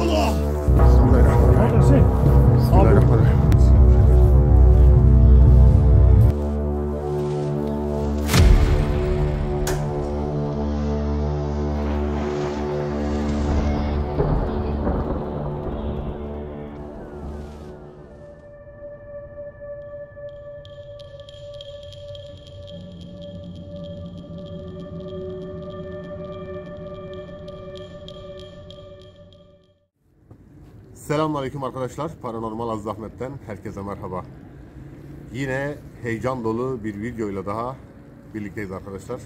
Allah. Selamünaleyküm arkadaşlar. Paranormal Az Zahmet'ten herkese merhaba. Yine heyecan dolu bir videoyla daha birlikteyiz arkadaşlar.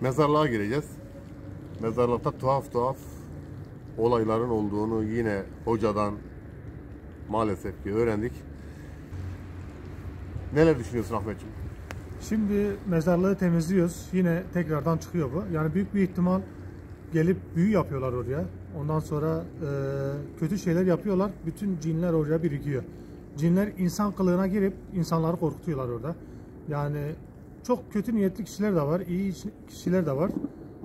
Mezarlığa gireceğiz. Mezarlıkta tuhaf tuhaf olayların olduğunu yine hocadan maalesef ki öğrendik. Neler düşünüyorsun Ahmetciğim? Şimdi mezarlığı temizliyoruz. Yine tekrardan çıkıyor bu. Yani büyük bir ihtimal gelip büyü yapıyorlar oraya. Ondan sonra e, kötü şeyler yapıyorlar. Bütün cinler oraya birikiyor. Cinler insan kılığına girip insanları korkutuyorlar orada. Yani çok kötü niyetli kişiler de var, iyi kişiler de var.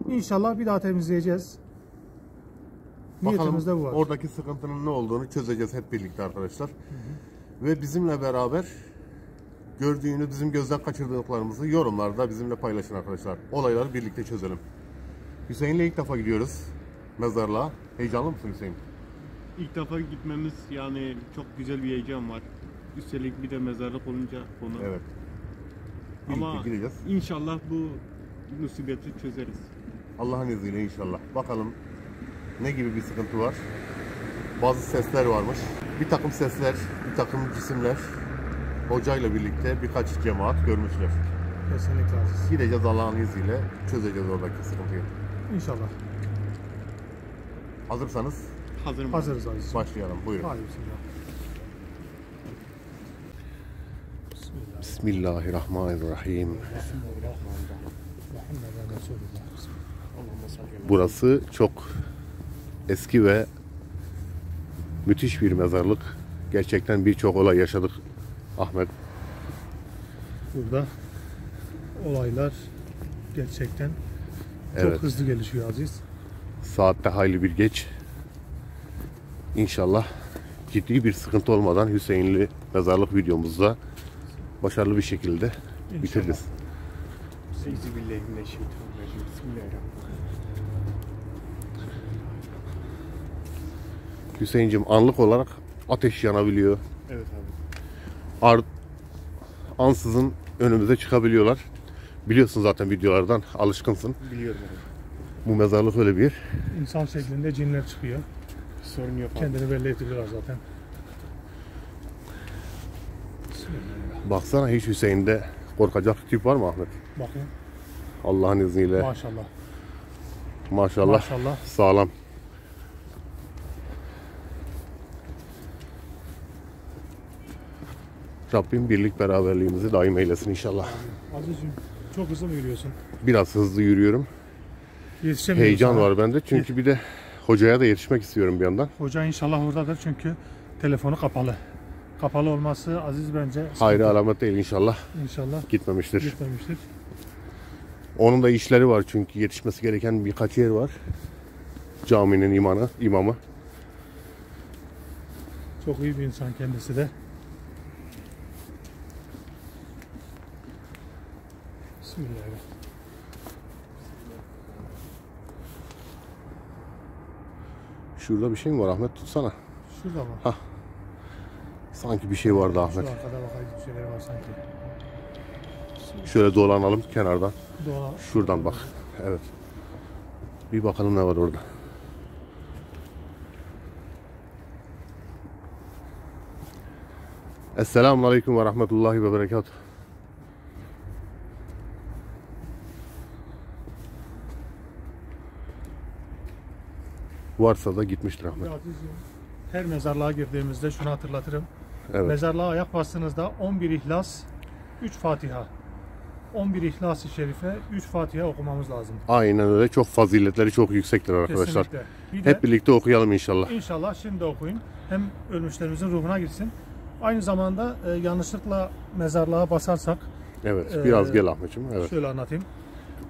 İnşallah bir daha temizleyeceğiz. Niyetimiz de bu var. oradaki sıkıntının ne olduğunu çözeceğiz hep birlikte arkadaşlar. Ve bizimle beraber gördüğünü, bizim gözden kaçırdıklarımızı yorumlarda bizimle paylaşın arkadaşlar. Olayları birlikte çözelim. Hüseyin'le ilk defa gidiyoruz mezarlığa. Heyecanlı mısın Hüseyin? İlk defa gitmemiz yani çok güzel bir heyecan var. Üstelik bir de mezarlık olunca konu. Evet. Birlikte Ama gideceğiz. inşallah bu musibeti çözeriz. Allah'ın izniyle inşallah. Bakalım ne gibi bir sıkıntı var. Bazı sesler varmış. Bir takım sesler, bir takım cisimler hocayla birlikte birkaç cemaat görmüşler. Kesinlikle. Gideceğiz Allah'ın izniyle çözeceğiz oradaki sıkıntıyı. İnşallah. Hazırsanız Hazırım. Hazırız aziz. başlayalım. Buyurun. Hadi bismillah. Bismillah. Bismillahirrahmanirrahim. Muhammeden Resulullah. Burası çok eski ve müthiş bir mezarlık. Gerçekten birçok olay yaşadık Ahmet. Burada olaylar gerçekten çok Evet. hızlı gelişiyor Aziz. Saatte hayli bir geç. İnşallah ciddi bir sıkıntı olmadan Hüseyinli mezarlık videomuzda başarılı bir şekilde bitiririz. Euzubillahimineşşeytanirracim. Bismillahirrahmanirrahim. Hüseyin'cim anlık olarak ateş yanabiliyor. Evet abi. Ar ansızın önümüze çıkabiliyorlar. Biliyorsun zaten videolardan alışkınsın. Biliyorum abi. Bu mezarlık öyle bir yer. İnsan şeklinde cinler çıkıyor. Sorun yok abi. Kendini belli ettiriyorlar zaten. Baksana hiç Hüseyin'de korkacak tip var mı Ahmet? Bakın Allah'ın izniyle maşallah. maşallah, Maşallah. sağlam. Rabbim birlik beraberliğimizi daim eylesin inşallah. Aziz'cim çok hızlı mı yürüyorsun? Biraz hızlı yürüyorum. Heyecan sana. var bende çünkü bir de hocaya da yetişmek istiyorum bir yandan. Hoca inşallah oradadır çünkü telefonu kapalı. Kapalı olması Aziz bence. Hayri alamet değil inşallah İnşallah gitmemiştir. gitmemiştir. Onun da işleri var çünkü yetişmesi gereken birkaç yer var. Caminin imanı, imamı. Çok iyi bir insan kendisi de. Bismillahirrahmanirrahim. Şurada bir şey mi var Ahmet tutsana. Şurada mı? Sanki bir şey vardı Şu Ahmet. arkada bakayım bir şeyler var sanki. Şöyle dolanalım kenardan. Dola. Şuradan bak. Evet. Bir bakalım ne var orada. Esselamun Aleyküm ve Rahmetullahi ve Berekatuhu. Varsa da gitmiştir Ahmet. Her mezarlığa girdiğimizde şunu hatırlatırım. Evet. Mezarlığa ayak bastığınızda 11 İhlas, 3 Fatiha. 11 İhlas-ı Şerife, 3 Fatiha okumamız lazım. Aynen öyle. Çok faziletleri çok yüksektir arkadaşlar. Kesinlikle. Bir de Hep birlikte okuyalım inşallah. inşallah şimdi okuyun. Hem ölmüşlerimizin ruhuna gitsin. Aynı zamanda e, yanlışlıkla mezarlığa basarsak, Evet. Ee, Biraz gel Ahmetciğim. Evet. şöyle anlatayım.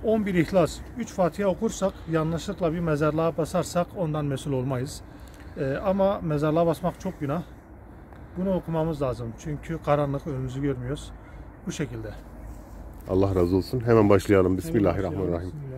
11 İhlas, 3 Fatiha okursak, yanlışlıkla bir mezarlığa basarsak ondan mesul olmayız. Ee, ama mezarlığa basmak çok günah. Bunu okumamız lazım. Çünkü karanlık önümüzü görmüyoruz. Bu şekilde. Allah razı olsun. Hemen başlayalım. Bismillahirrahmanirrahim. Bismillahirrahmanirrahim.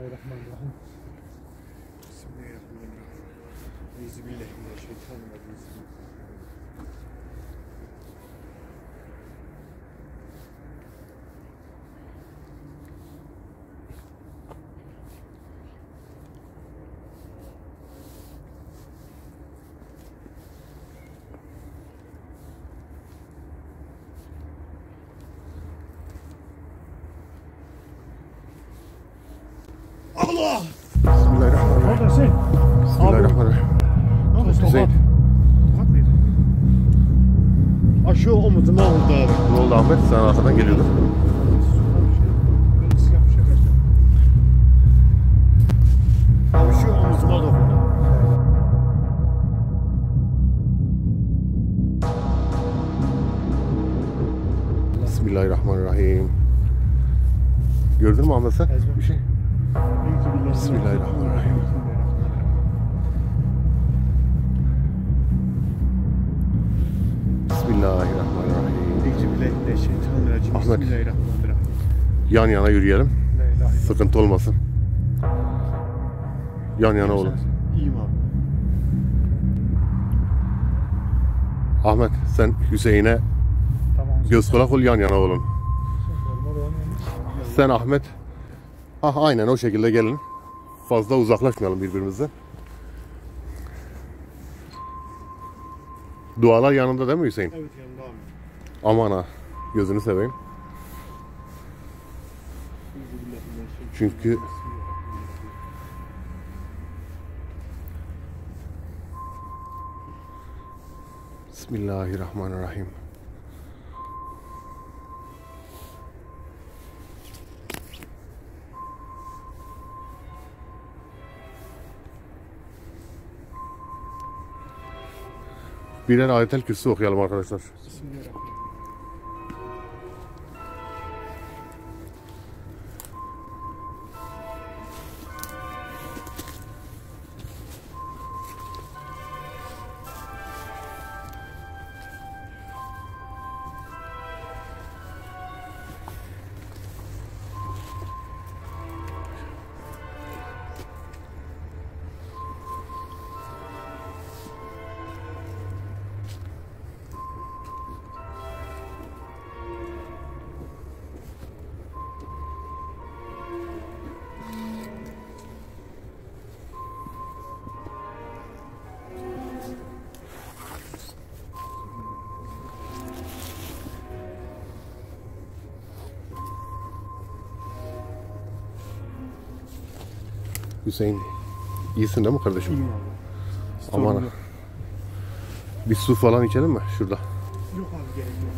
Bismillahirrahmanirrahim. Gördün mü? Ezber. Bir şey. Bismillahirrahmanirrahim. Bismillahirrahmanirrahim. Euzubillahimineşşeytanirracim. Ahmet. Yan yana yürüyelim. Sıkıntı olmasın. Yan yana olun. İyiyim abi. Ahmet sen Hüseyin'e. Göz kulak ol yan yana yani. Sen Ahmet ha aynen o şekilde gelin. Fazla uzaklaşmayalım birbirimizden. Dualar yanında değil mi Hüseyin? Evet yanında abi. Aman ha gözünü seveyim. Çünkü Bismillahirrahmanirrahim. Birer ayetel kürsü okuyalım arkadaşlar. Bismillahirrahmanirrahim. Hüseyin iyisin değil mi kardeşim? İyiyim abi. Aman yok. Bir su falan içelim mi şurada? Yok abi gerek yok.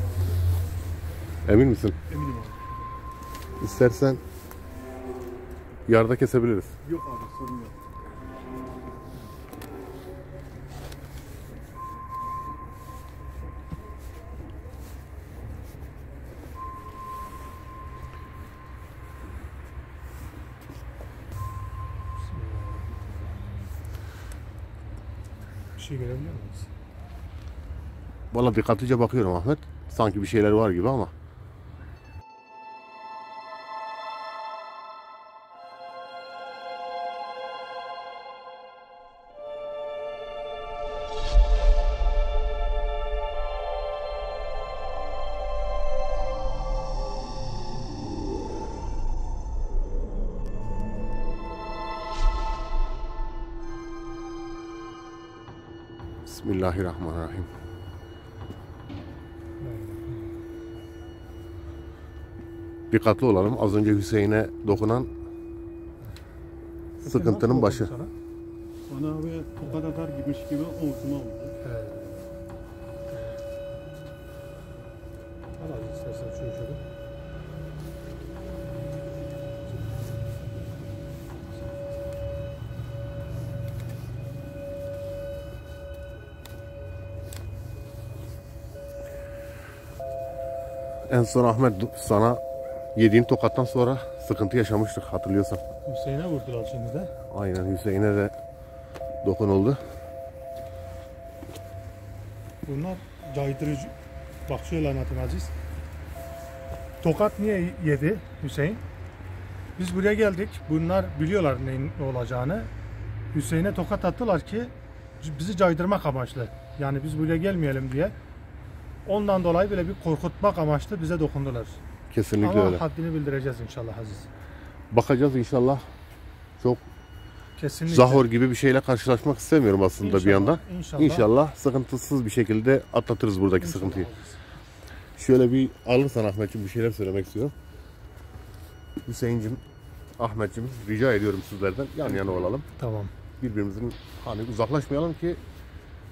Emin misin? Eminim abi. İstersen yarda kesebiliriz. Yok abi sorun yok. Valla dikkatlice bakıyorum Ahmet. Sanki bir şeyler var gibi ama. Bismillahirrahmanirrahim. Dikkatli olalım. Az önce Hüseyin'e dokunan sıkıntının başı. Sana. Bana abi tokat atar gitmiş gibi omzuma vurdu. Evet. Al abi istersen şöyle. En son Ahmet sana yediğin tokattan sonra sıkıntı yaşamıştık hatırlıyorsan. Hüseyin'e vurdular şimdi de. Aynen Hüseyin'e de dokunuldu. Bunlar caydırıcı. Bak şöyle anlatayım Aziz. Tokat niye yedi Hüseyin? Biz buraya geldik. Bunlar biliyorlar neyin olacağını. Hüseyin'e tokat attılar ki bizi caydırmak amaçlı. Yani biz buraya gelmeyelim diye. Ondan dolayı böyle bir korkutmak amaçlı bize dokundular. Kesinlikle Ama öyle. haddini bildireceğiz inşallah Aziz. Bakacağız inşallah. Çok Kesinlikle. zahor gibi bir şeyle karşılaşmak istemiyorum aslında bir İnşallah, yandan. inşallah. İnşallah sıkıntısız bir şekilde atlatırız buradaki İnşallah sıkıntıyı. Şöyle bir alırsan Ahmetciğim bir şeyler söylemek istiyorum. Hüseyin'cim, Ahmetciğim rica ediyorum sizlerden yan yana olalım. Tamam. Birbirimizin hani uzaklaşmayalım ki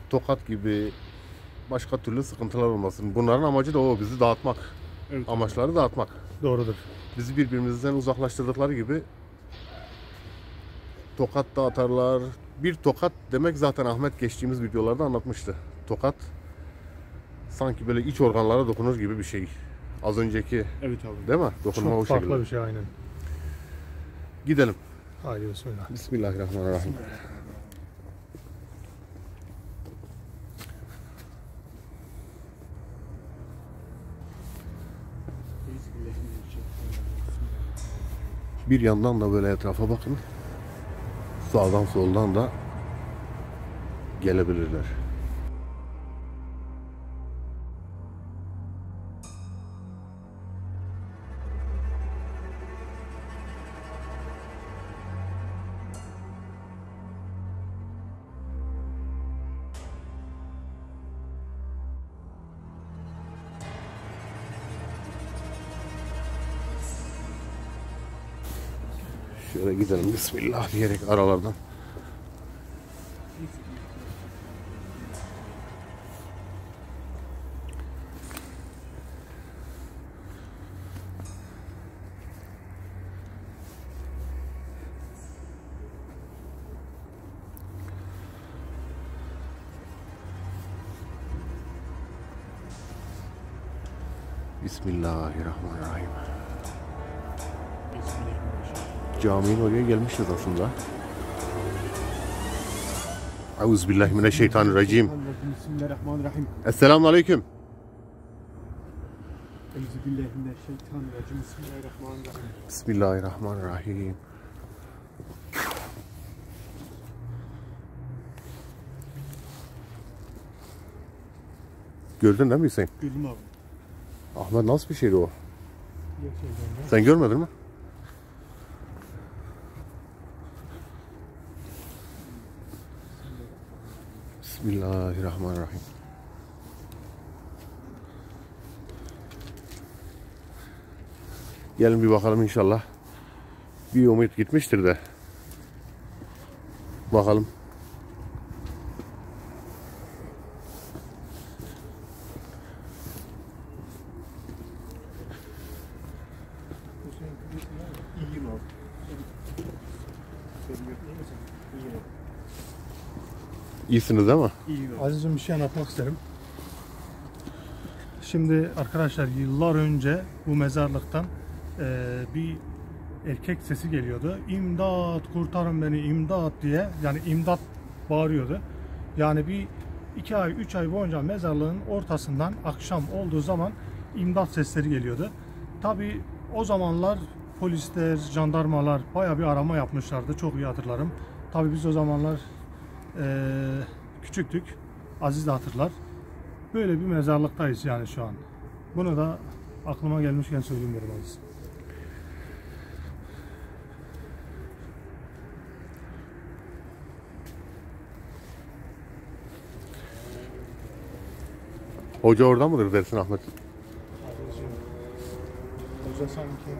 tokat gibi başka türlü sıkıntılar olmasın. Bunların amacı da o bizi dağıtmak. Evet. Amaçları dağıtmak. Doğrudur. Bizi birbirimizden uzaklaştırdıkları gibi tokat da atarlar. Bir tokat demek zaten Ahmet geçtiğimiz videolarda anlatmıştı. Tokat sanki böyle iç organlara dokunur gibi bir şey. Az önceki Evet abi. değil mi? Dokunma Çok o farklı şekilde. bir şey aynen. Gidelim. Haydi bismillah. Bismillahirrahmanirrahim. Bir yandan da böyle etrafa bakın. Sağdan soldan da gelebilirler. Şöyle gidelim Bismillah diyerek aralardan. Bismillahirrahmanirrahim. Caminin oraya gelmişiz aslında. Euzubillahimineşşeytanirracim. Bismillahirrahmanirrahim. Esselamu Aleyküm. Euzubillahimineşşeytanirracim. Bismillahirrahmanirrahim. Bismillahirrahmanirrahim. Gördün değil mi Hüseyin? Gördüm abi. Ahmet nasıl bir şeydi o? Gerçekten. Sen görmedin mi? Bismillahirrahmanirrahim. Gelin bir bakalım inşallah. Bir umut gitmiştir de. Bakalım. İyiyim abi. Sen gör- iyi misin? İyiyim abi. İyisiniz? İyiyim abi. Aziz'im bir şey anlatmak isterim. Şimdi arkadaşlar yıllar önce bu mezarlıktan eee, bir erkek sesi geliyordu. İmdat kurtarın beni imdat diye yani imdat bağırıyordu. Yani bir iki ay üç ay boyunca mezarlığın ortasından akşam olduğu zaman imdat sesleri geliyordu. Tabi o zamanlar polisler, jandarmalar baya bir arama yapmışlardı. Çok iyi hatırlarım. Tabi biz o zamanlar küçüktük. Aziz de hatırlar. Böyle bir mezarlıktayız yani şu an. Bunu da aklıma gelmişken söyleyeyim dedim Aziz. Hoca orada mıdır dersin Ahmet? Hoca sanki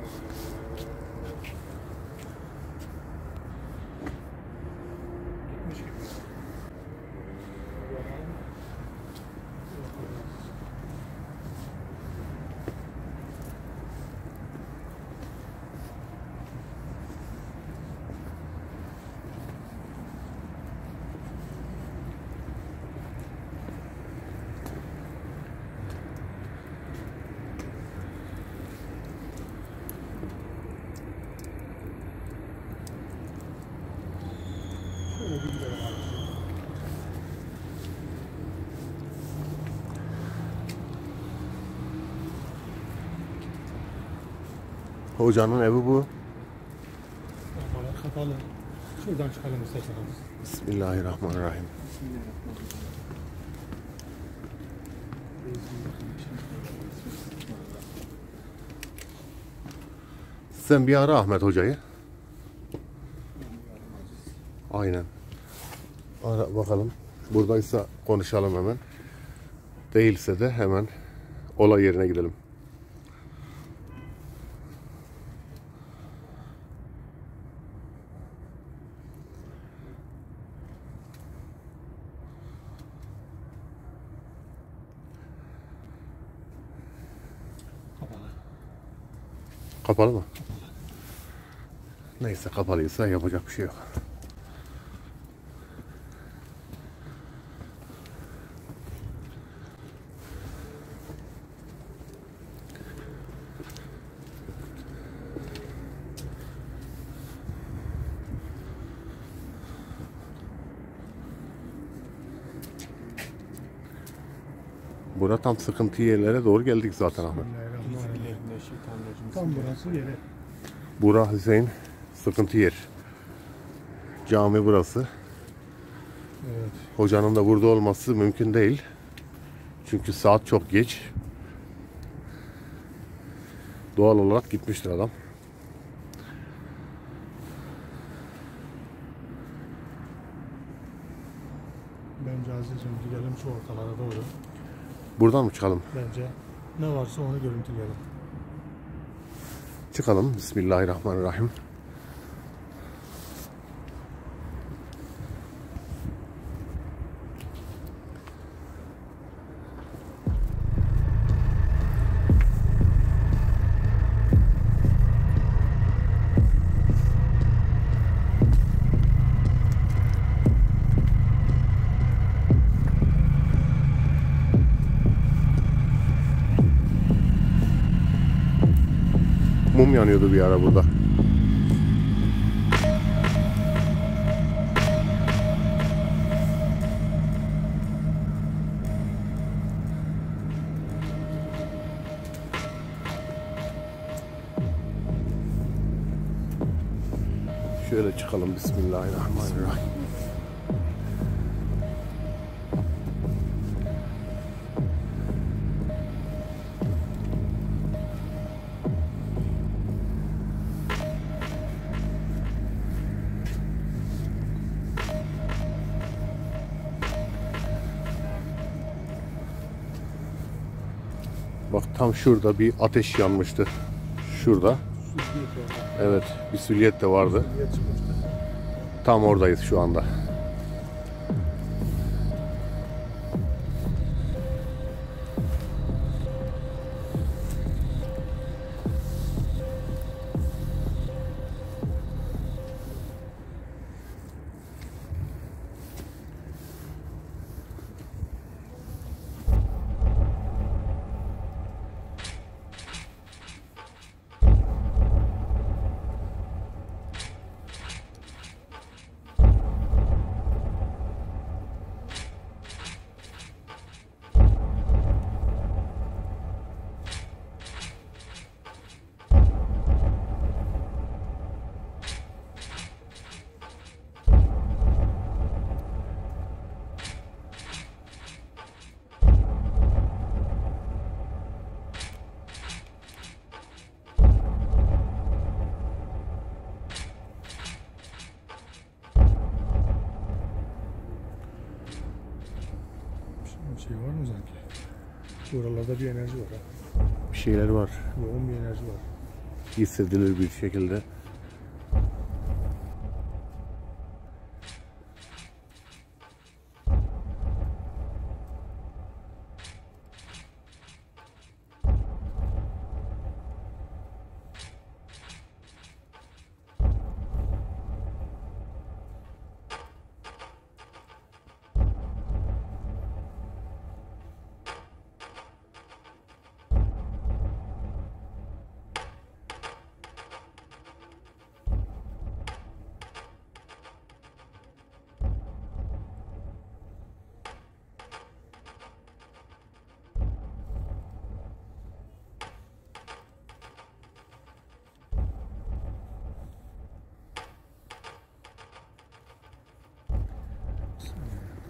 gitmiş gibi. Şöyle bir gidelim abi. Hocanın evi bu. Kapalı. Şuradan çıkalım isterseniz. Bismillahirrahmanirrahim. Sen bir ara Ahmet Hoca'yı. Aynen. Ara bakalım. Buradaysa konuşalım hemen. Değilse de hemen olay yerine gidelim. Kapalı mı? Neyse kapalıysa yapacak bir şey yok. Bura tam sıkıntı yerlere doğru geldik zaten Ahmet. Tam burası yeri. Bura Hüseyin sıkıntı yer. Cami burası. Evet. Hocanın da burada olması mümkün değil. Çünkü saat çok geç. Doğal olarak gitmiştir adam. Bence Aziz'cim gidelim şu ortalara doğru. Buradan mı çıkalım? Bence ne varsa onu görüntüleyelim. Çıkalım. Bismillahirrahmanirrahim. Mum yanıyordu bir ara burada. Şöyle çıkalım. Bismillahirrahmanirrahim. Tam şurada bir ateş yanmıştı. Şurada. Evet, bir süliyet de vardı. Tam oradayız şu anda. Hissedilir bir şekilde.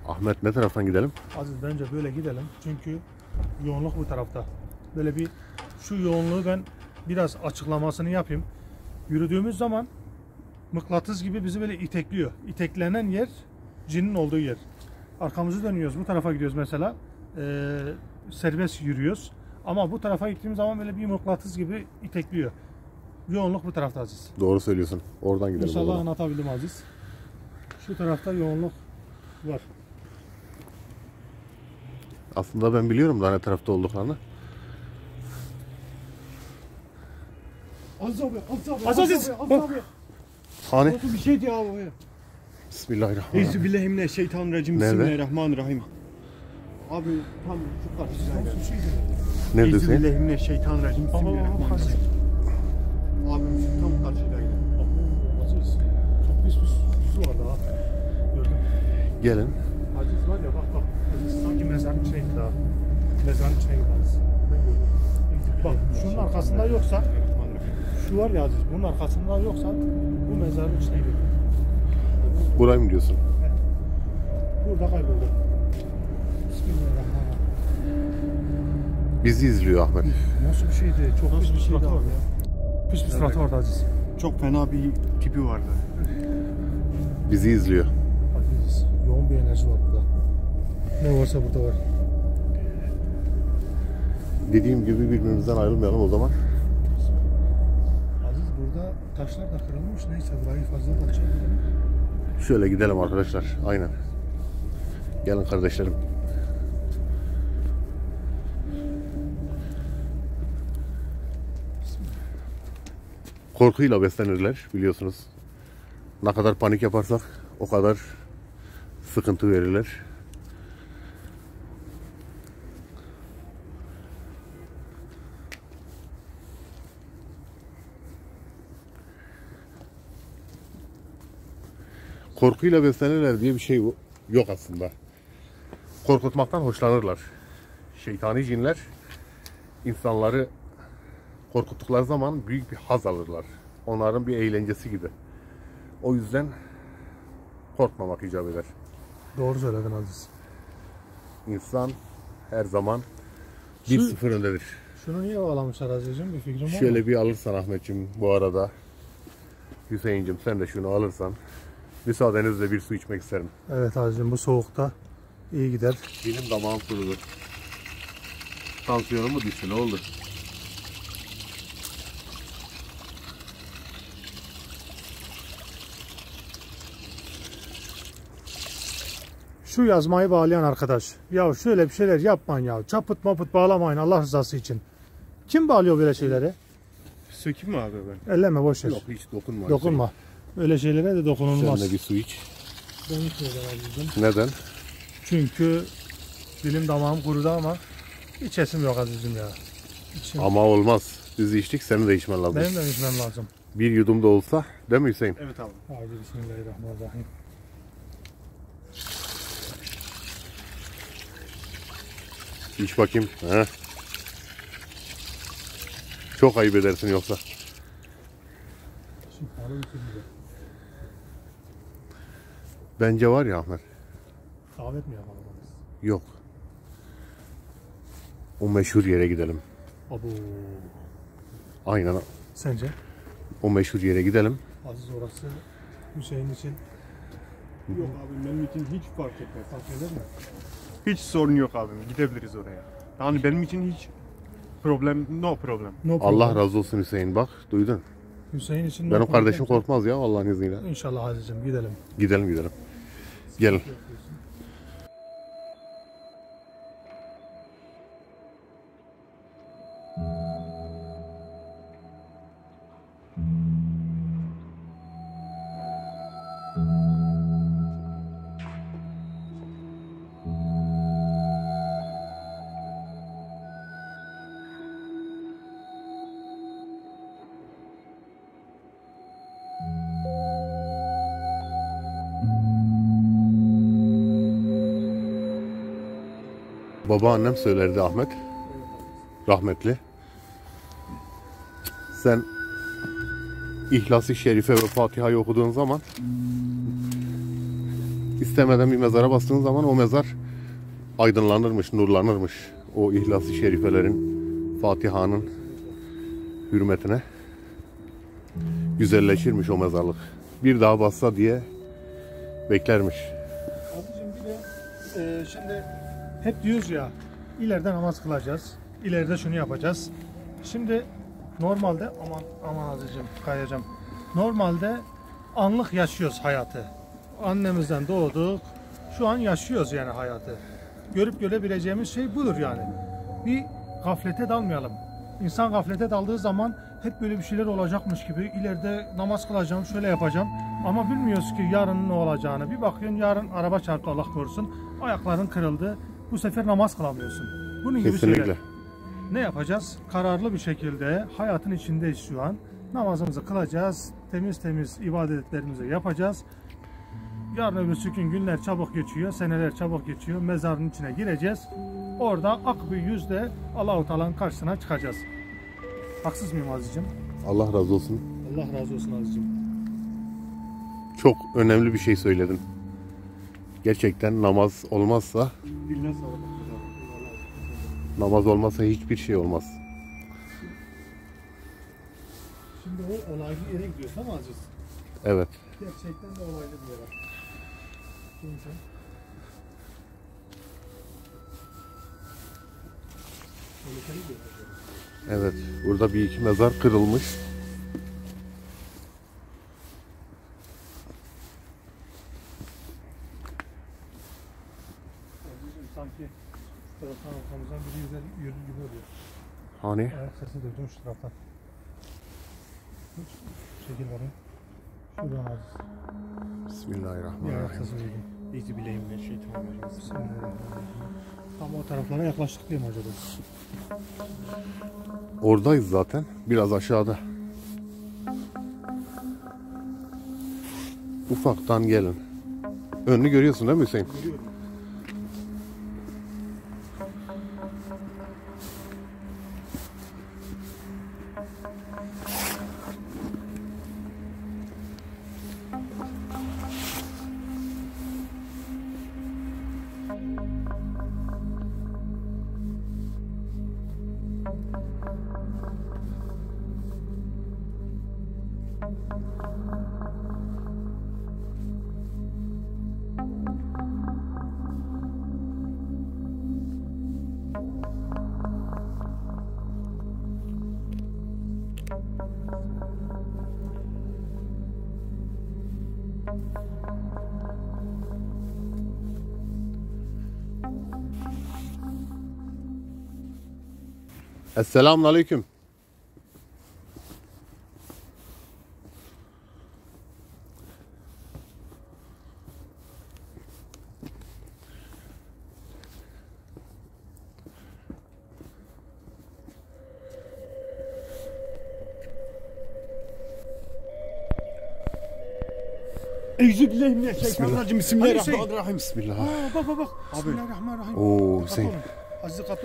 Ahmet ne taraftan gidelim? Aziz bence böyle gidelim. Çünkü yoğunluk bu tarafta. Böyle bir şu yoğunluğu ben biraz açıklamasını yapayım. Yürüdüğümüz zaman mıknatıs gibi bizi böyle itekliyor. İteklenen yer cinin olduğu yer. Arkamızı dönüyoruz. Bu tarafa gidiyoruz mesela. Ee, serbest yürüyoruz. Ama bu tarafa gittiğimiz zaman böyle bir mıknatıs gibi itekliyor. Yoğunluk bu tarafta Aziz. Doğru söylüyorsun. Oradan gidelim. İnşallah anlatabildim Aziz. Şu tarafta yoğunluk var. Aslında ben biliyorum da ne tarafta olduklarını. Aziz abi, Aziz abi, Aziz, Aziz, abi, abi. Hani? Nasıl bir şey diyor abi? Bismillahirrahmanirrahim. Euzubillahimineşşeytanirracim. Nerede? Bismillahirrahmanirrahim. Abi tam şu karşıdaydı. Neredesin? Euzubillahimineşşeytanirracim. Bismillahirrahmanirrahim. Abim şu tam karşıdaydı. Aziz, çok pis bir su var daha. Gördün mü? Gelin. Aziz var ya bak bak. Aziz sanki mezarın içine gitti daha. Mezarın içine gitti Aziz. Ben gördüm. Bak şunun arkasında yoksa, şu var ya Aziz, bunun arkasında yoksa bu mezarın içine gidiyor. Burayı mı diyorsun? Burada kayboldu. Bismillahirrahmanirrahim. Bizi izliyor Ahmet. Nasıl bir şeydi? Çok Nasıl pis bir şeydi suratı abi vardı ya. Pis bir suratı vardı Aziz. Çok fena bir tipi vardı. Bizi izliyor. Aziz, yoğun bir enerji var burada. Ne varsa burada var. Dediğim gibi birbirimizden ayrılmayalım o zaman. Aziz burada taşlar da kırılmış. Neyse burayı fazla da. Şöyle gidelim arkadaşlar. Aynen. Gelin kardeşlerim. Korkuyla beslenirler biliyorsunuz. Ne kadar panik yaparsak o kadar sıkıntı verirler. Korkuyla beslenirler diye bir şey yok aslında. Korkutmaktan hoşlanırlar. Şeytani cinler insanları korkuttukları zaman büyük bir haz alırlar. Onların bir eğlencesi gibi. O yüzden korkmamak icap eder. Doğru söyledin Aziz. İnsan her zaman Şu- 1-0 öndedir. Şunu niye bağlamışlar Aziz'cim? Bir fikrim var mı? Şöyle bir alırsan Ahmetciğim bu arada Hüseyin'cim sen de şunu alırsan müsaadenizle bir su içmek isterim. Evet Aziz'cim bu soğukta iyi gider. Benim damağım kurudu. Tansiyonum mu düştü ne oldu? Şu yazmayı bağlayan arkadaş. Ya şöyle bir şeyler yapmayın ya. Çapıt mapıt bağlamayın Allah rızası için. Kim bağlıyor böyle şeyleri? Sökeyim mi abi ben? Elleme boş ver. Yok hiç dokunma. Dokunma. Öyle şeylere de dokunulmaz. Sen de bir su iç. Ben içmeyeceğim Aziz'cim. Neden? Çünkü dilim damağım kurudu ama içesim yok Aziz'cim ya. İçim. Ama olmaz. Biz içtik senin de içmen lazım. Benim de içmem lazım. Bir yudum da olsa değil mi Hüseyin? Evet abi. Haydi bismillahirrahmanirrahim. İç bakayım. Heh. Çok ayıp edersin yoksa. Şimdi para bitirmeyeceğim. Bence var ya Ahmet. Davet mi yapalım? Yok. O meşhur yere gidelim. Abu. Aynen. Sence? O meşhur yere gidelim. Aziz orası Hüseyin için Yok abi benim için hiç fark etmez. fark eder mi? Hiç sorun yok abim. Gidebiliriz oraya. Yani benim için hiç problem, no problem. No Allah problem. razı olsun Hüseyin bak duydun. Hüseyin için no Benim problem. kardeşim korkmaz ya Allah'ın izniyle. İnşallah Aziz'cim gidelim. Gidelim gidelim. Gelin. Babaannem söylerdi Ahmet. Rahmetli. Sen İhlas-ı Şerife ve Fatiha'yı okuduğun zaman istemeden bir mezara bastığın zaman o mezar aydınlanırmış, nurlanırmış. O İhlas-ı Şerifelerin, Fatiha'nın hürmetine güzelleşirmiş o mezarlık. Bir daha bassa diye beklermiş. Abicim bir de e, şimdi hep diyoruz ya ileride namaz kılacağız. İleride şunu yapacağız. Şimdi normalde aman aman azıcım kayacağım. Normalde anlık yaşıyoruz hayatı. Annemizden doğduk. Şu an yaşıyoruz yani hayatı. Görüp görebileceğimiz şey budur yani. Bir gaflete dalmayalım. İnsan gaflete daldığı zaman hep böyle bir şeyler olacakmış gibi ileride namaz kılacağım, şöyle yapacağım. Ama bilmiyoruz ki yarın ne olacağını. Bir bakıyorsun yarın araba çarptı Allah korusun. Ayakların kırıldı. Bu sefer namaz kılamıyorsun. Bunun gibi Kesinlikle. şeyler. Ne yapacağız? Kararlı bir şekilde hayatın içindeyiz şu an. Namazımızı kılacağız. Temiz temiz ibadetlerimizi yapacağız. Yarın öbürsü gün günler çabuk geçiyor, seneler çabuk geçiyor. Mezarın içine gireceğiz. Orada ak bir yüzle Allahu Teala'nın karşısına çıkacağız. Haksız mıyım Aziz'cim? Allah razı olsun. Allah razı olsun Aziz'cim. Çok önemli bir şey söyledin. Gerçekten namaz olmazsa, namaz olmazsa hiçbir şey olmaz. Şimdi o olaylı yere değil mi Aziz? Evet. Gerçekten de olaylı bir yere. Kimse? Yer. Evet. Burada bir iki mezar kırılmış. Aziz'cim sanki şu taraftan arkamızdan biri yüzer, yürür gibi oluyor. Hani? Ayak sesi duydum şu taraftan. Çekil bakayım. Şuradan Aziz. Bir ayak Bismillahirrahmanirrahim. sesi duydum. İyice bileyim ben şeytanı Bismillahirrahmanirrahim. Tam o taraflara yaklaştık değil mi acaba? Oradayız zaten. Biraz aşağıda. Ufaktan gelin. Önünü görüyorsun değil mi Hüseyin? Görüyorum. Esselamun Aleyküm. Euzubillahimineşşeytanirracim. Bismillahirrahmanirrahim. Bismillah. Aa, bak bak bak. Bismillahirrahmanirrahim. Oo Hüseyin. Aziz ol.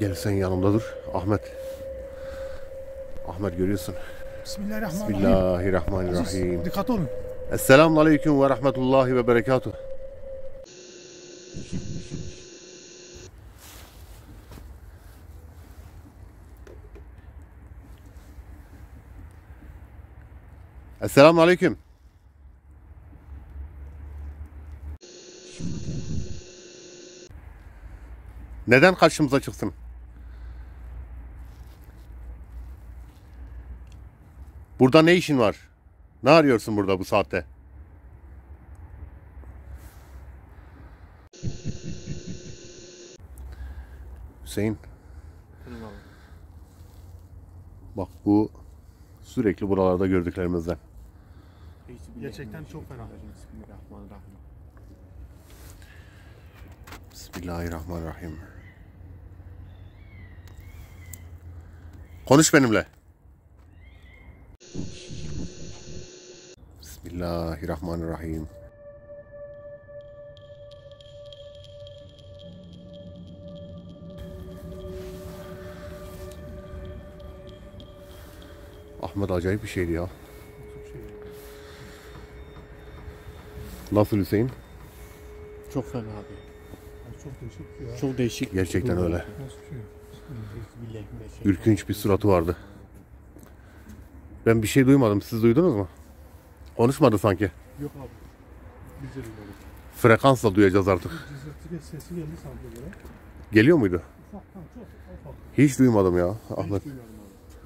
Gel sen yanımda dur. Ahmet. Ahmet görüyorsun. Bismillahirrahmanirrahim. Bismillahirrahmanirrahim. Aziz, dikkatli olun. Esselamun Aleyküm ve Rahmetullahi ve Berekatuhu. Esselamun Aleyküm. Neden karşımıza çıksın? Burada ne işin var? Ne arıyorsun burada bu saatte? Hüseyin bak bu sürekli buralarda gördüklerimizden. Gerçekten çok fena. Bismillahirrahmanirrahim. Bismillahirrahmanirrahim. Konuş benimle. Bismillahirrahmanirrahim. Ahmet acayip bir şeydi ya. Nasıl Hüseyin? çok fena abi. Çok değişik ya. Çok değişik. Gerçekten öyle. Nasıl bir şey? Ürkünç bir suratı vardı. Ben bir şey duymadım. Siz duydunuz mu? Konuşmadı sanki. Yok abi. Biz de duymadık. Frekansla duyacağız artık. Sesi geldi sanki böyle. Geliyor muydu? Ufaktan çok ufak. Hiç duymadım ya Ahmet.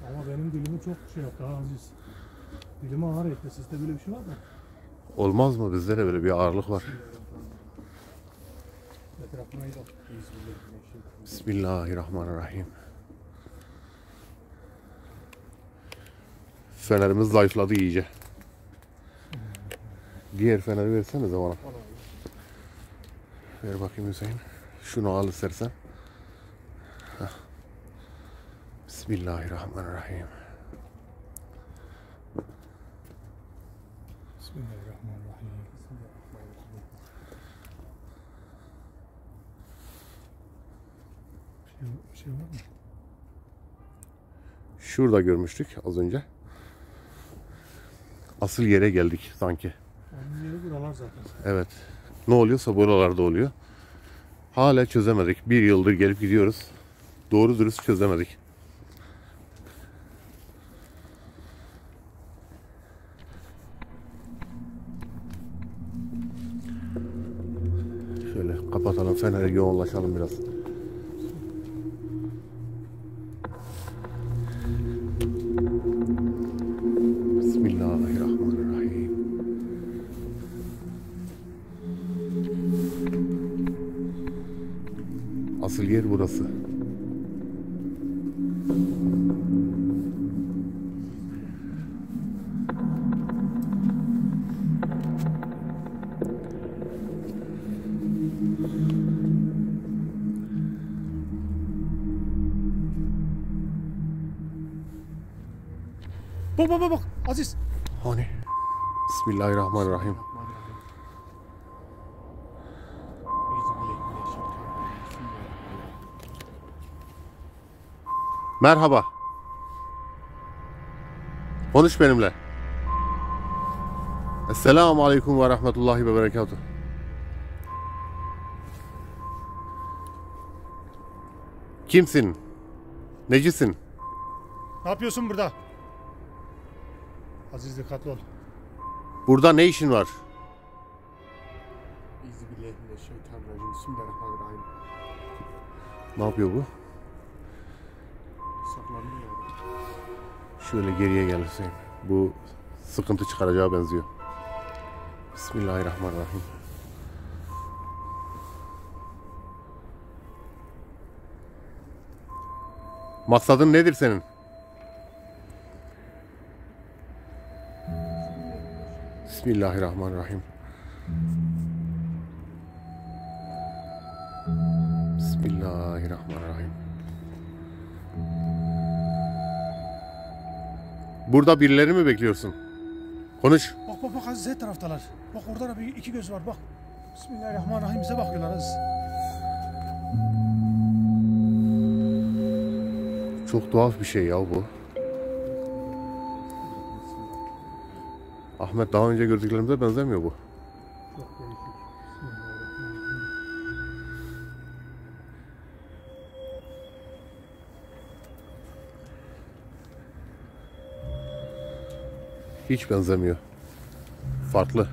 Ama benim dilimi çok şey yaptı Aziz. Dilimi ağır etti. Sizde böyle bir şey var mı? Olmaz mı? Bizde de böyle bir ağırlık var. Etrafına iyi bak. Bismillahirrahmanirrahim. Fenerimiz zayıfladı iyice. Diğer feneri versenize bana. Ver bakayım Hüseyin. Şunu al istersen. Bismillahirrahmanirrahim. Bismillahirrahmanirrahim. Şey, var mı? Şurada görmüştük az önce. Asıl yere geldik sanki. Onun yeri buralar zaten. Evet. Ne oluyorsa buralarda oluyor. Hala çözemedik. Bir yıldır gelip gidiyoruz. Doğru dürüst çözemedik. Şöyle kapatalım feneri yoğunlaşalım biraz. Merhaba. Konuş benimle. Esselamu Aleyküm ve Rahmetullahi ve Berekatuhu. Kimsin? Necisin? Ne yapıyorsun burada? Aziz dikkatli ol. Burada ne işin var? Ne yapıyor bu? Şöyle geriye gel Hüseyin. Bu sıkıntı çıkaracağı benziyor. Bismillahirrahmanirrahim. Maksadın nedir senin? Bismillahirrahmanirrahim. Bismillahirrahmanirrahim. Burada birileri mi bekliyorsun? Konuş. Bak bak bak Aziz her taraftalar. Bak orada da bir iki göz var bak. Bismillahirrahmanirrahim bize bakıyorlar Aziz. Çok tuhaf bir şey ya bu. Ahmet daha önce gördüklerimize benzemiyor bu. Hiç benzemiyor. Farklı.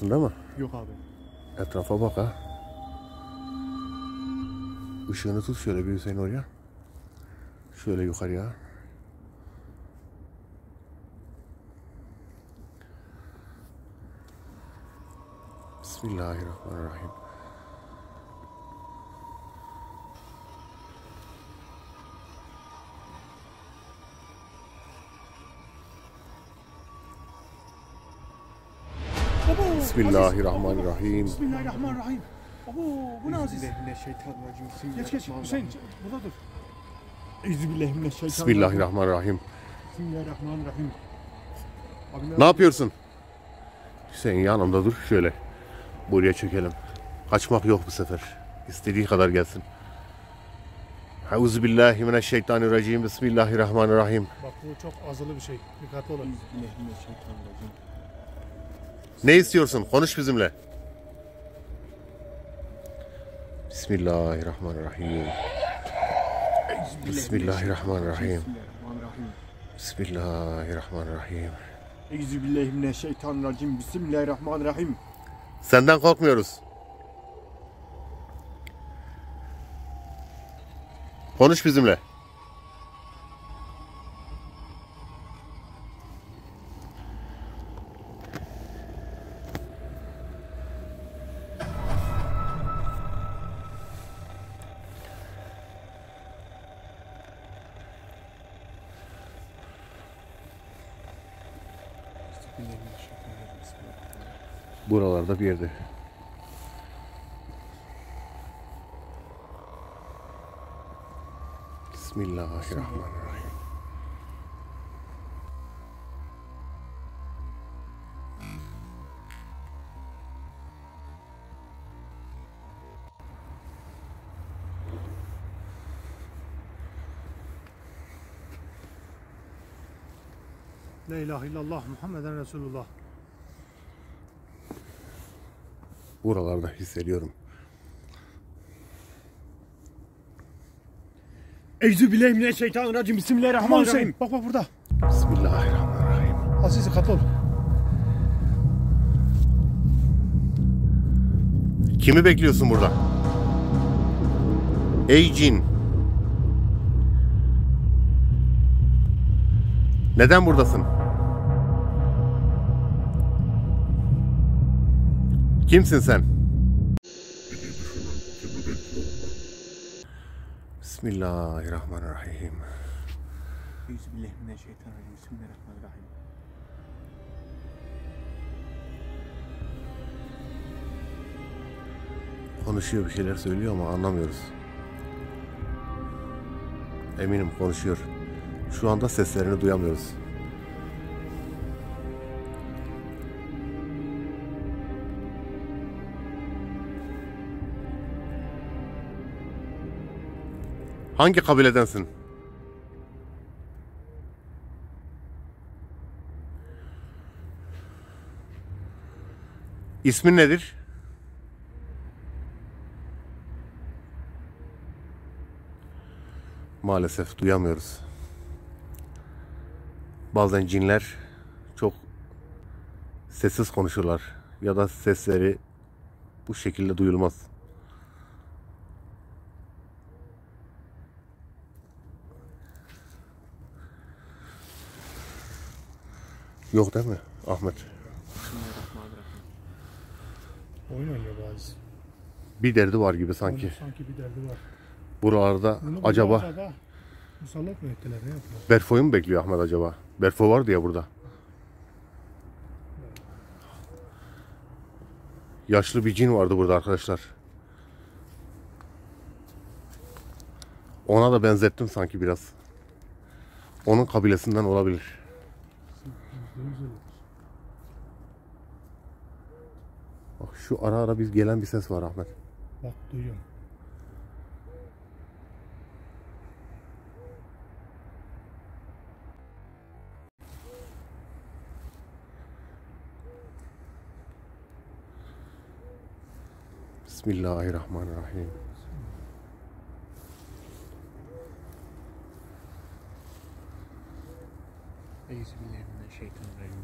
Görmüyorsun değil mi? Yok abi. Etrafa bak ha. Işığını tut şöyle bir Hüseyin oraya. Şöyle yukarıya. Bismillahirrahmanirrahim. Bismillahirrahmanirrahim. Bismillahirrahmanirrahim. Abo bu ne Aziz? Bismillahirrahmanirrahim. Geç geç Hüseyin burada dur. Bismillahirrahmanirrahim. Bismillahirrahmanirrahim. Bismillahirrahmanirrahim. Abi Ne yapıyorsun? Hüseyin yanımda dur şöyle. Buraya çökelim. Kaçmak yok bu sefer. İstediği kadar gelsin. Euzubillahimineşşeytanirracim. Bismillahirrahmanirrahim. Bak bu çok azılı bir şey. Dikkatli olun. Bismillahirrahmanirrahim. Ne istiyorsun? Konuş bizimle. Bismillahirrahmanirrahim. Bismillahirrahmanirrahim. Bismillahirrahmanirrahim. Euzubillahimineşşeytanirracim. Bismillahirrahmanirrahim. Senden korkmuyoruz. Konuş bizimle. Buralarda bir yerde. Bismillahirrahmanirrahim. İlahe illallah Muhammeden Resulullah. Buralarda hissediyorum. Euzubillahimineşşeytanirracim. Bismillahirrahmanirrahim. Bak bak burada. Bismillahirrahmanirrahim. Aziz ol. Kimi bekliyorsun burada? Ey cin. Neden buradasın? Kimsin sen? Bismillahirrahmanirrahim. Euzubillahimineşşeytanirracim. Bismillahirrahmanirrahim. Konuşuyor bir şeyler söylüyor ama anlamıyoruz. Eminim konuşuyor. Şu anda seslerini duyamıyoruz. Hangi kabiledensin? İsmin nedir? Maalesef duyamıyoruz. Bazen cinler çok sessiz konuşurlar ya da sesleri bu şekilde duyulmaz. Yok değil mi Ahmet? Oyun oynuyor bu Aziz. Bir derdi var gibi sanki. Sanki bir derdi var. Buralarda Bunu acaba acaba musallat mı ettiler ne yaptılar? Berfo'yu mu bekliyor Ahmet acaba? Berfo vardı ya burada. Yaşlı bir cin vardı burada arkadaşlar. Ona da benzettim sanki biraz. Onun kabilesinden olabilir. Bak şu ara ara biz gelen bir ses var Ahmet. Bak duyuyorum. Bismillahirrahmanirrahim.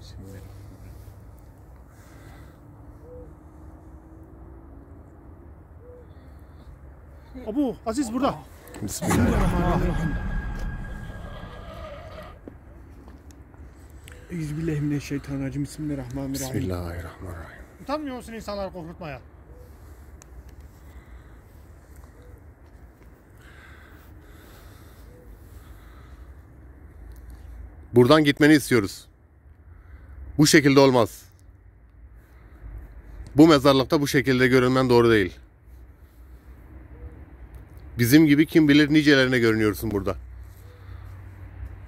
Euzubillahimineşşeytanirracim. Bismillahirrahmanirrahim. Abu Aziz burada. Bismillahirrahmanirrahim. Euzubillahimineşşeytanirracim. Bismillahirrahmanirrahim. Bismillahirrahmanirrahim. Utanmıyor musun insanları korkutmaya? Buradan gitmeni istiyoruz. Bu şekilde olmaz. Bu mezarlıkta bu şekilde görünmen doğru değil. Bizim gibi kim bilir nicelerine görünüyorsun burada.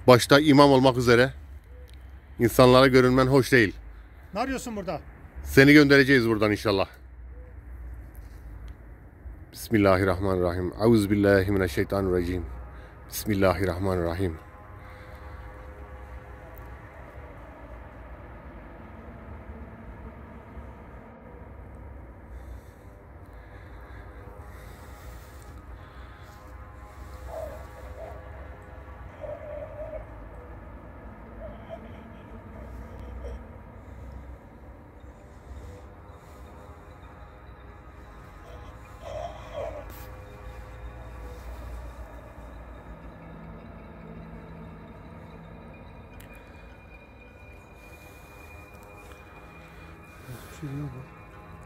Başta imam olmak üzere insanlara görünmen hoş değil. Ne arıyorsun burada? Seni göndereceğiz buradan inşallah. Bismillahirrahmanirrahim. Euzubillahimineşşeytanirracim. Bismillahirrahmanirrahim.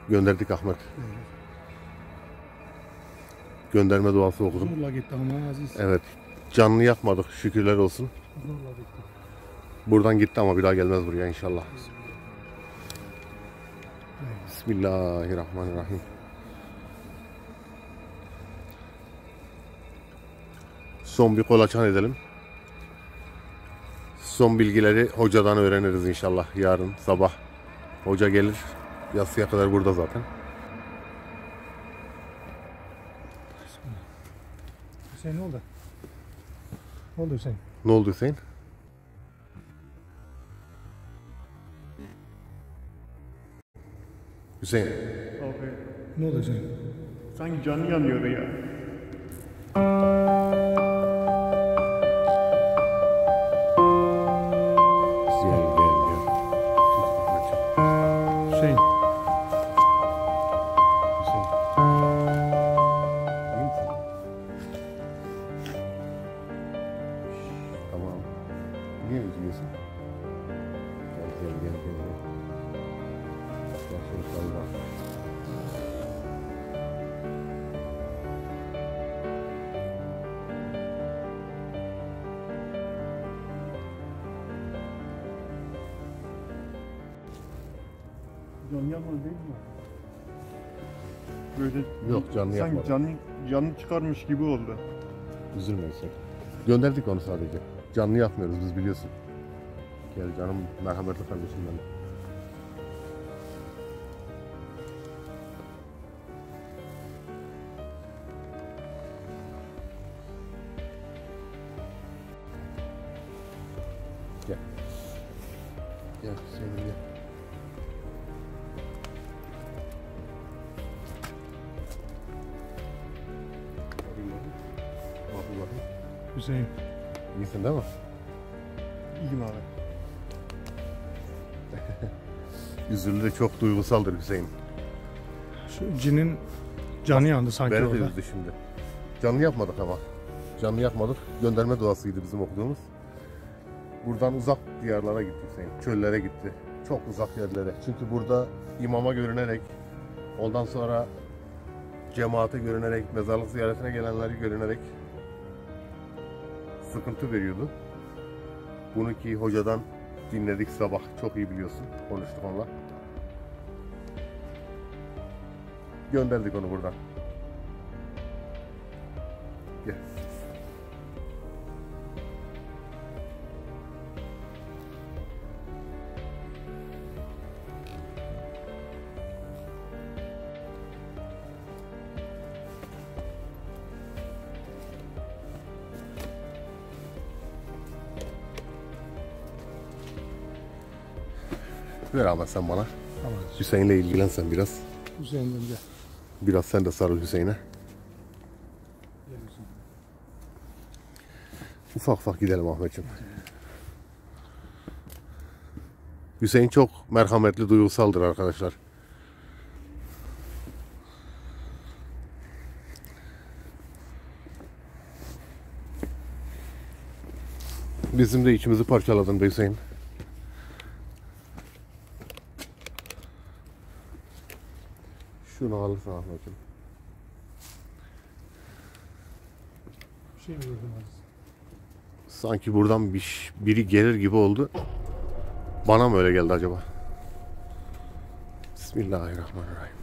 Gönderdik Ahmet. Gönderme duası okudum. Zorla gitti ama Aziz. Evet. Canlı yakmadık şükürler olsun. Zorla gitti. Buradan gitti ama bir daha gelmez buraya inşallah. Bismillahirrahmanirrahim. Son bir kolaçan edelim. Son bilgileri hocadan öğreniriz inşallah yarın sabah. Hoca gelir. Yatsıya kadar burada zaten. Hüseyin ne oldu? Ne oldu Hüseyin? Ne oldu Hüseyin? Hüseyin. Abi Ne oldu Hüseyin? sanki canı yanıyor ya. Gel gel gel gel. şöyle salla. Canı yanmadı değil mi? Böyle Yok canlı sanki yapmadı. canı, canı çıkarmış gibi oldu. Üzülme Hüseyin. Gönderdik onu sadece. Canlı yapmıyoruz biz biliyorsun. Gel canım merhametli kardeşim benim. Çok duygusaldır Hüseyin. Şu cinin canı yandı sanki Beni de orada. üzdü şimdi. Canlı yapmadık ama. Canlı yapmadık. Gönderme duasıydı bizim okuduğumuz. Buradan uzak diyarlara gitti Hüseyin. Çöllere gitti. Çok uzak yerlere. Çünkü burada imama görünerek, ondan sonra cemaate görünerek, mezarlık ziyaretine gelenleri görünerek sıkıntı veriyordu. Bunu ki hocadan dinledik sabah. Çok iyi biliyorsun. Konuştuk onunla. Gönderdik onu buradan. Gel. Ver Ahmet sen bana. Tamam. Hüseyin'le ilgilen sen biraz. Hüseyin'den gel. Biraz sen de sarıl Hüseyin'e. Ufak ufak gidelim Ahmetciğim. Hüseyin çok merhametli, duygusaldır arkadaşlar. Bizim de içimizi parçaladın Hüseyin. Bugün ağırlık rahmetim. Bir şey mi gördün Sanki buradan bir, biri gelir gibi oldu. Bana mı öyle geldi acaba? Bismillahirrahmanirrahim.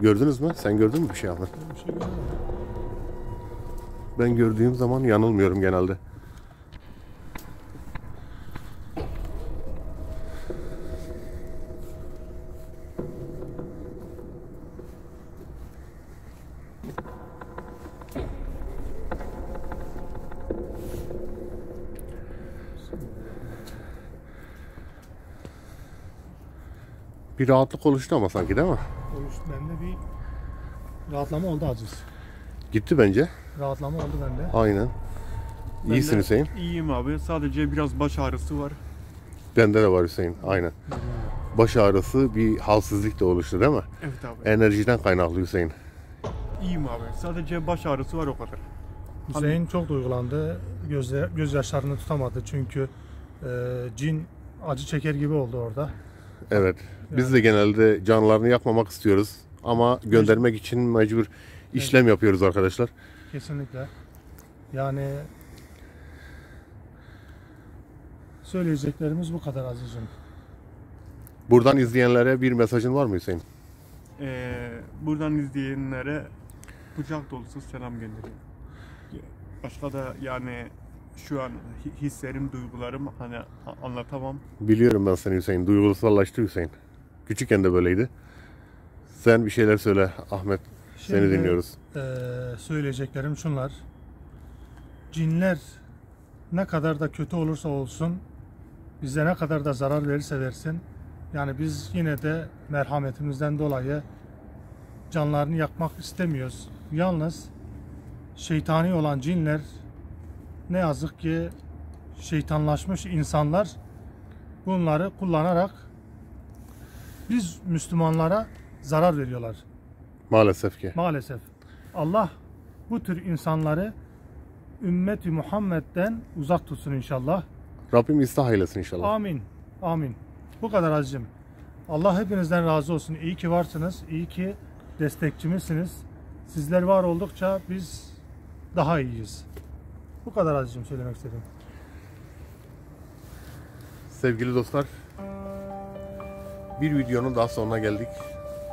Gördünüz mü? Sen gördün mü bir şey abi? Bir şey görmedim. Ben gördüğüm zaman yanılmıyorum genelde. Bir rahatlık oluştu ama sanki değil mi? Oluş, bende bir rahatlama oldu Aziz. Gitti bence. Rahatlama oldu bende. Aynen. Ben İyisin de Hüseyin. İyiyim abi. Sadece biraz baş ağrısı var. Bende de var Hüseyin. Aynen. Baş ağrısı bir halsizlik de oluştu değil mi? Evet abi. Enerjiden kaynaklı Hüseyin. İyiyim abi. Sadece baş ağrısı var o kadar. Hüseyin çok duygulandı. Gözle, gözyaşlarını tutamadı çünkü e, cin acı çeker gibi oldu orada. Evet. Biz de genelde canlarını yakmamak istiyoruz. Ama göndermek için mecbur işlem yapıyoruz arkadaşlar. Kesinlikle. Yani söyleyeceklerimiz bu kadar Aziz'im. Buradan izleyenlere bir mesajın var mı Hüseyin? Ee, buradan izleyenlere kucak dolusu selam gönderiyorum. Başka da yani şu an hi- hislerim, duygularım hani anlatamam. Biliyorum ben seni Hüseyin. Duygusallaştı Hüseyin. Küçükken de böyleydi. Sen bir şeyler söyle Ahmet. Seni Şimdi, dinliyoruz. eee, söyleyeceklerim şunlar. Cinler ne kadar da kötü olursa olsun, bize ne kadar da zarar verirse versin, yani biz yine de merhametimizden dolayı canlarını yakmak istemiyoruz. Yalnız şeytani olan cinler ne yazık ki şeytanlaşmış insanlar bunları kullanarak biz Müslümanlara zarar veriyorlar. Maalesef ki. Maalesef. Allah bu tür insanları ümmeti Muhammed'den uzak tutsun inşallah. Rabbim ıslah eylesin inşallah. Amin. Amin. Bu kadar azizim. Allah hepinizden razı olsun. İyi ki varsınız. İyi ki destekçimizsiniz. Sizler var oldukça biz daha iyiyiz. Bu kadar azizim söylemek istedim. Sevgili dostlar, bir videonun daha sonuna geldik.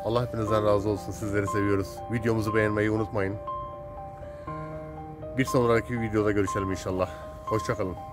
Allah hepinizden razı olsun. Sizleri seviyoruz. Videomuzu beğenmeyi unutmayın. Bir sonraki videoda görüşelim inşallah. Hoşçakalın.